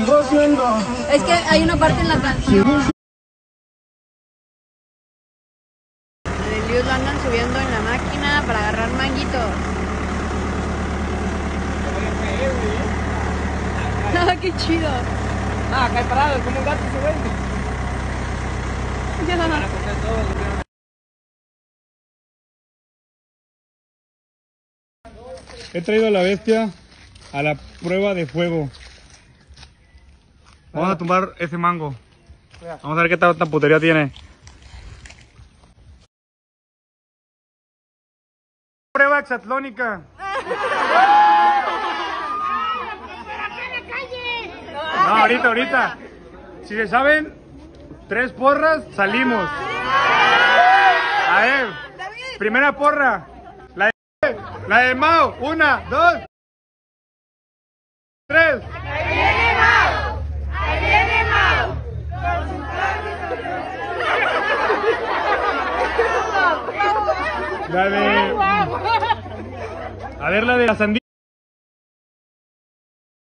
Es que hay una parte en la canción. El Lius lo andan subiendo en la máquina para agarrar manguitos. Ah, qué chido. Ah, acá hay parado, como un gato se vuelve. He traído a la bestia a la prueba de fuego. Vamos a tumbar ese mango. Vamos a ver qué tanta putería tiene. Prueba exatlónica. No, ahorita, ahorita. Si se saben, tres porras, salimos. A ver, primera porra. La de, la de Mao. Una, dos, tres. A ver, la de la sandía.